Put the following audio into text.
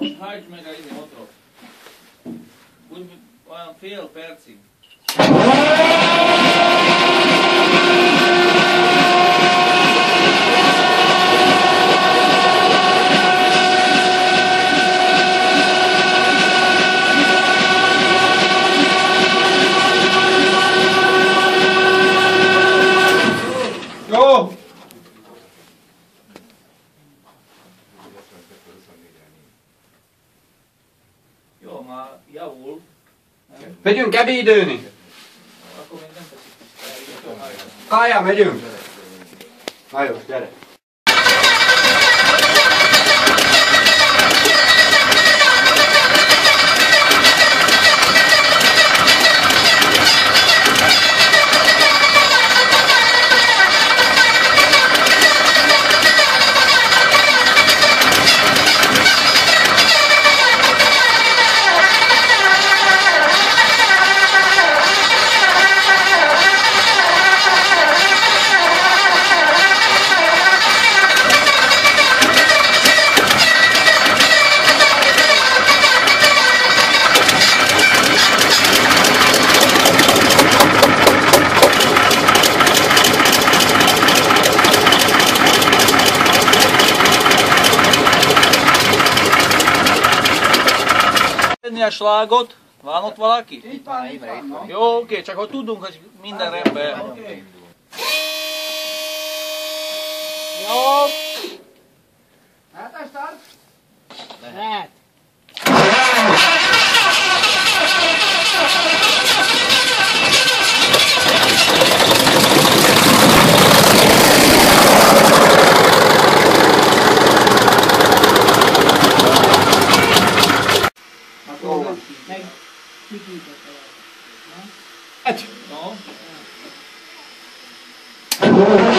Hajde me da idem otrov. Budi mi, ovaj, fijel percim. Medium, Jaul. Kävi. Kaja medium. Ajo, tiedä. A slágot? Van ott valaki? Itt van, itt van. Jó, oké, csak hogy tudunk, hogy minden rendben. Jó. 地的，